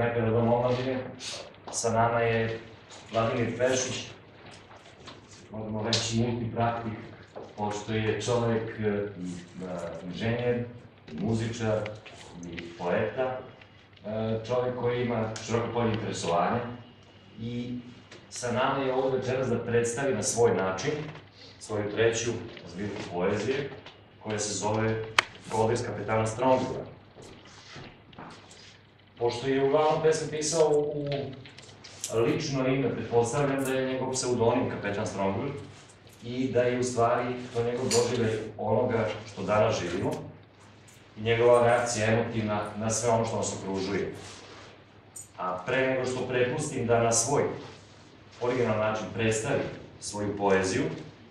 nasuka nekada do omladine. Sa nama je Vladimir Pešić, možemo reći multipraktik, pošto je čovek i e, inženjer, muzičar, i poeta, e, čovek koji ima široko polje interesovanja i sa nama je ovdje večeras da predstavi na svoj način svoju treću zbirku poezije, koja se zove Goldis kapetana Strongula. Pošto je uglavnom pesme pisao u lično ime, pretpostavljam da je njegov pseudonim kapetan Strongul i da je u stvari to njegov doživljaj onoga što danas živimo i njegova reakcija emotivna na sve ono što nas okružuje. A pre nego što prepustim da na svoj originalan način predstavi svoju poeziju,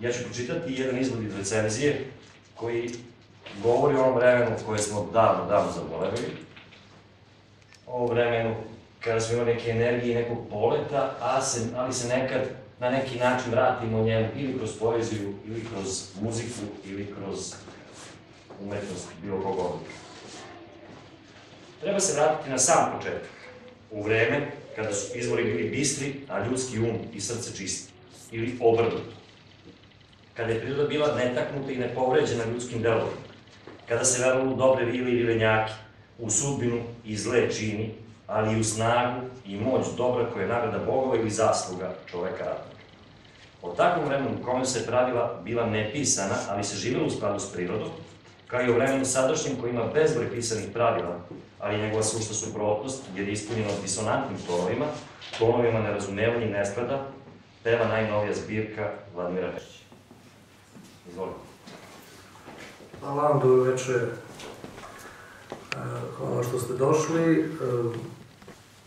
ja ću pročitati jedan izvod iz recenzije koji govori o onom vremenu koje smo davno, davno zaboravili. O vremenu kada smo imali neke energije i nekog poleta, a se, ali se nekad na neki način vratimo njemu ili kroz poeziju, ili kroz muziku, ili kroz umetnost bilo kog. Treba se vratiti na sam početak, u vreme kada su izvori bili bistri, a ljudski um i srce čisti, ili obrnuto. Kada je priroda bila netaknuta i nepovređena ljudskim delovima, kada se verovalo u dobre vile i vilenjake, u sudbinu i zle čini, ali i u snagu i moć dobra koja je nagrada Bogova ili zasluga čoveka radnika. O takvom vremenu u kome se pravila bila nepisana, ali se živjela u skladu s prirodom, kao i o vremenu sadašnjem koji ima bezbroj pisanih pravila, ali njegova sušta suprotnost jer je ispunjena disonantnim tonovima, tonovima nerazumevanja i nesklada, peva najnovija zbirka Vladimira Pešića. Izvolite. Hvala vam, dobro večer. Hvala što ste došli. E,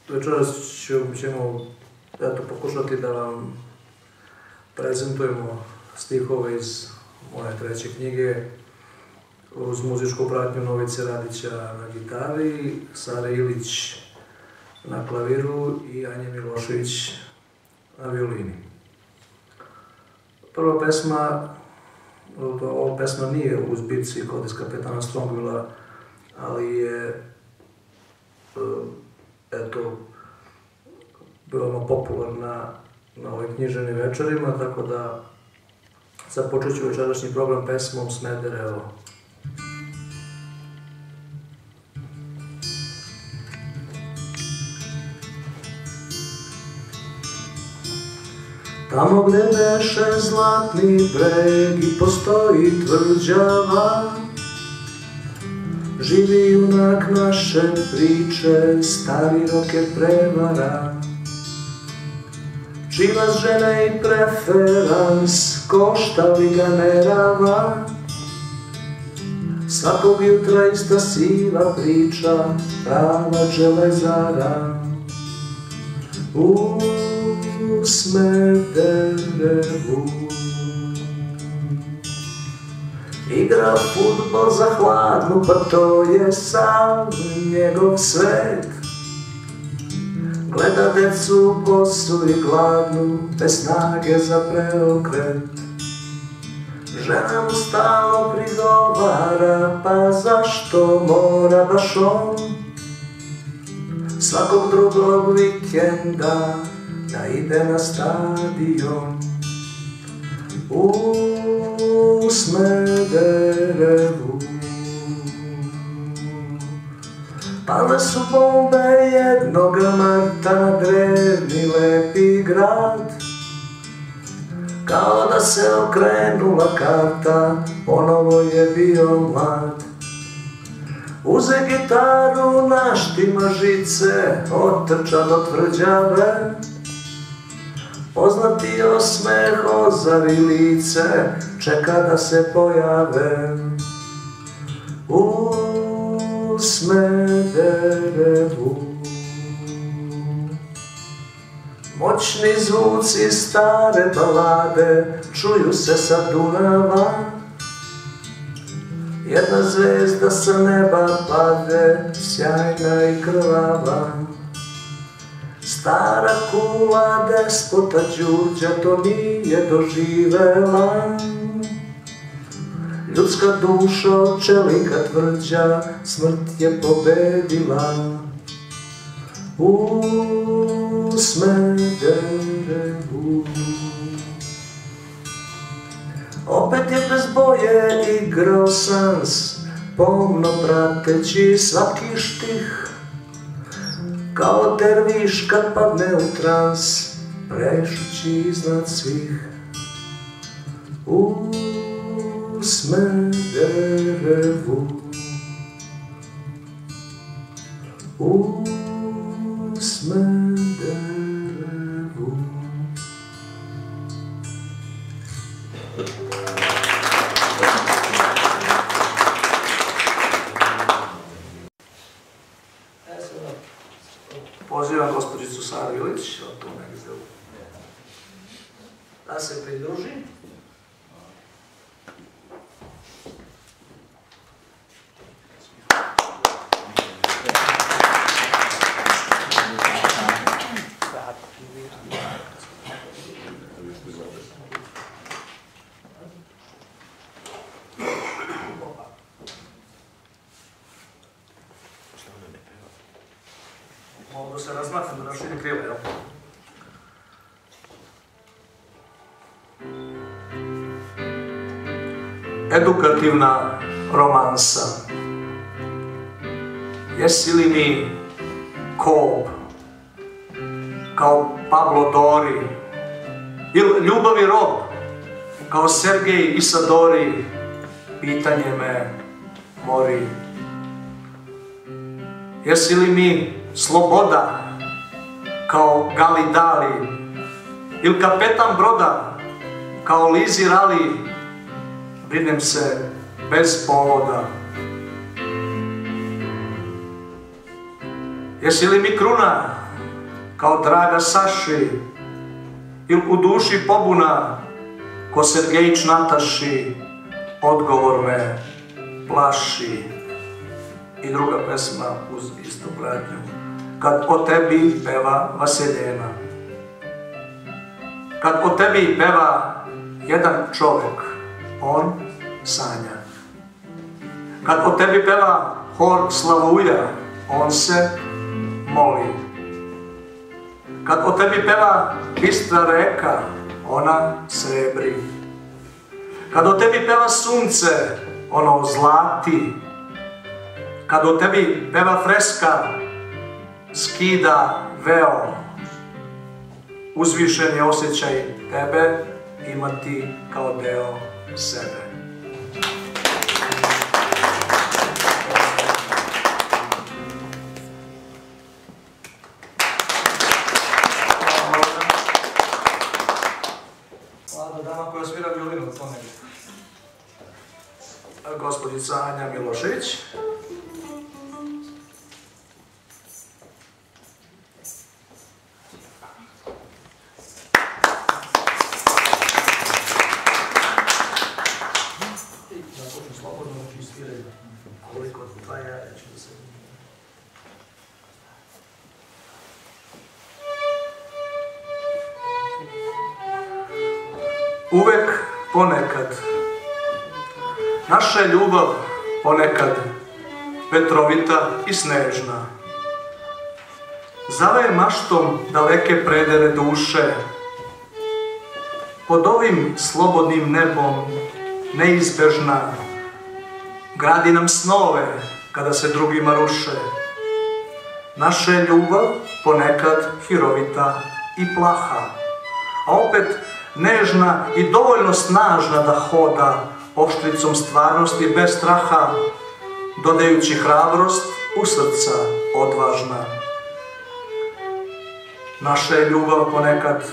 večeras ćemo eto, pokušati da vam prezentujemo stihove iz moje treće knjige uz muzičku pratnju Novice Radića na gitari, Sara Ilić na klaviru i Anja Milošević na violini. Prva pesma, ova pesma nije u zbirci kod iz kapetana Strongvilla, ali je e, eto, veoma popularna na ovim književnim večerima, tako da započet ću večerašnji program pesmom Smederevo. Tamo gde beše zlatni breg i postoji tvrđava, Živi junak naše priče, stari roker prevara. Čivas žene i preferans, koštali ga nerava. Svakog jutra ista siva priča, prava železara. U Smederevu Igra futbol za hladnu, pa to je sam njegov svet Gleda decu bosu i gladnu, bez snage za preokret. Žena mu stalo prigovara, pa zašto mora baš on? Svakog drugog vikenda da ide na stadion u Smederevu. Pale su bombe jednog marta, drevni lepi grad, kao da se okrenula karta, ponovo je bio mlad. Uze gitaru, naštima žice, otrča do tvrđave, Poznati osmeh ozari lice, čeka da se pojave. U Smederevu Moćni zvuci stare balade čuju se sa Dunava Jedna zvezda sa neba pade, sjajna i krvava Stara kula despota Đurđa to nije doživela. Ljudska duša od čelika tvrđa smrt je pobedila. U Smederevu. Opet je bez boje igrao sans, pomno prateći svaki štih, kao derviš kad padne u trans, prešući iznad svih. U Smederevu, u se razmatram da raširi krila, jel? Edukativna romansa. Jesi li mi Kob, kao Pablo Dori, ili Ljubavi rob, kao Sergej Isadori, pitanje me mori. Jesi li mi sloboda kao Gali Dali ili kapetan broda kao Lizi Rali brinem se bez povoda. Jesi li mi kruna kao draga Saši ili u duši pobuna ko Sergejić Nataši odgovor me plaši i druga pesma uz istu pratnju. Kad o tebi peva Vaseljena. Kad o tebi peva jedan čovjek, on sanja. Kad o tebi peva hor Slavuja, on se moli. Kad o tebi peva bistra reka, ona srebri. Kad o tebi peva sunce, ono zlati. Kad o tebi peva freska, skida veo. Uzvišen je osjećaj tebe imati kao deo sebe. Mlada dama koja Uvek ponekad Naša je ljubav ponekad vetrovita i snežna. Zave maštom daleke predere duše. Pod ovim slobodnim nebom neizbežna gradi nam snove kada se drugima ruše. Naša je ljubav ponekad hirovita i plaha, a opet nežna i dovoljno snažna da hoda oštricom stvarnosti bez straha, dodajući hrabrost u srca odvažna. Naša je ljubav ponekad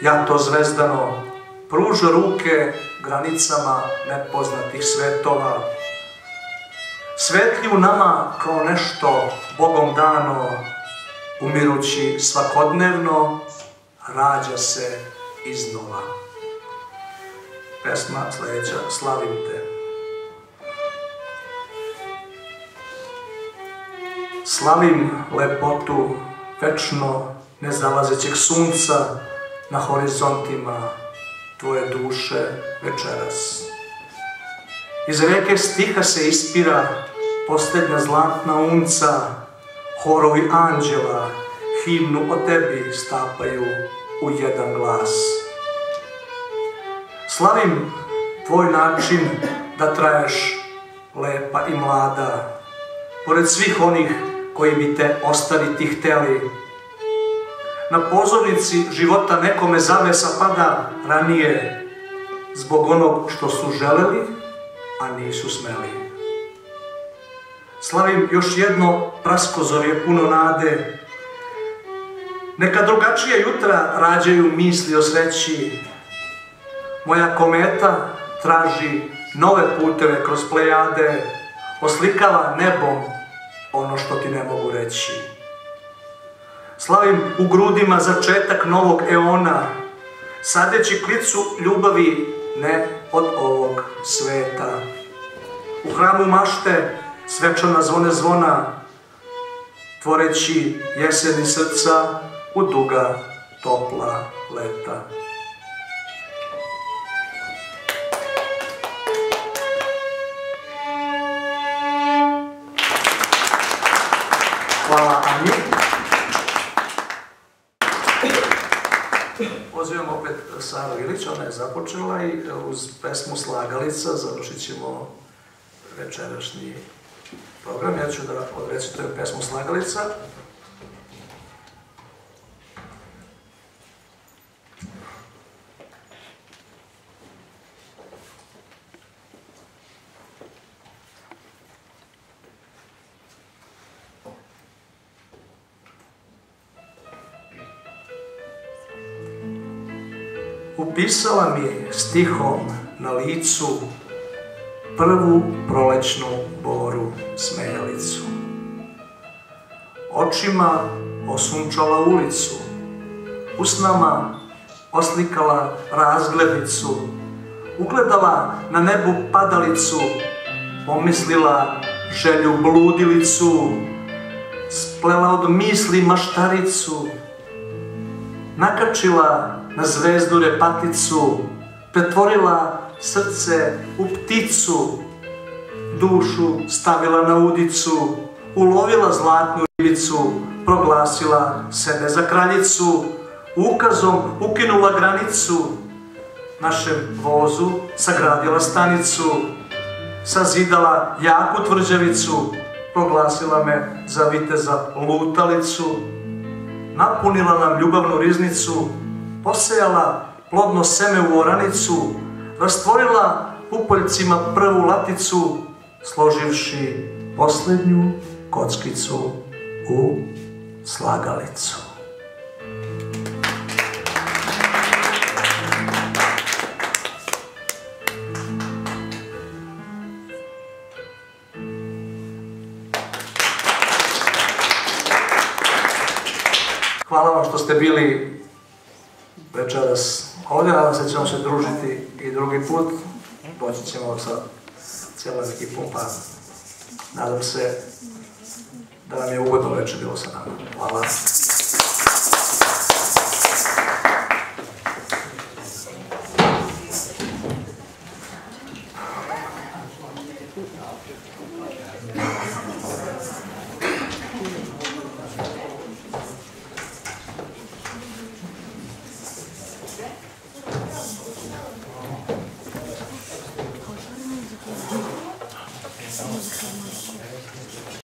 jato zvezdano, pruža ruke granicama nepoznatih svetova. Svetlji u nama kao nešto Bogom dano, umirući svakodnevno, rađa se iznova. Pesma sljedeća, Slavim te. Slavim lepotu večno nezalazećeg sunca na horizontima tvoje duše večeras. Iz reke stiha se ispira posljednja zlatna unca, horovi anđela, himnu o tebi stapaju u jedan glas. Slavim tvoj način da traješ lepa i mlada, pored svih onih koji bi te ostaviti hteli. Na pozornici života nekome zavesa pada ranije, zbog onog što su želeli, a nisu smeli. Slavim još jedno praskozorje puno nade. Neka drugačije jutra rađaju misli o sreći. Moja kometa traži nove puteve kroz plejade, oslikava nebom ono što ti ne mogu reći. Slavim u grudima začetak novog eona, sadeći klicu ljubavi ne od ovog sveta. U hramu mašte svečana zvone zvona, tvoreći jeseni srca u duga, topla leta. Hvala Anji. Pozivam opet Saru Ilić, ona je započela i uz pesmu Slagalica završit ćemo večerašnji program. Ja ću da odrecitujem pesmu Slagalica. Upisala mi je stihom na licu prvu prolećnu boru smejalicu. Očima osunčala ulicu, usnama oslikala razglednicu, ugledala na nebu padalicu, pomislila želju bludilicu, splela od misli maštaricu, nakačila na zvezdu repaticu, pretvorila srce u pticu, dušu stavila na udicu, ulovila zlatnu ribicu, proglasila sebe za kraljicu, ukazom ukinula granicu, našem vozu sagradila stanicu, sazidala jaku tvrđavicu, proglasila me za viteza lutalicu, napunila nam ljubavnu riznicu, posejala plodno seme u oranicu, rastvorila pupoljcima prvu laticu, složivši posljednju kockicu u slagalicu. Hvala vam što ste bili večeras ovdje, nadam se ćemo se družiti i drugi put. Doći ćemo sa cijelom ekipom, pa nadam se da nam je ugodno večer bilo sa nama. Hvala.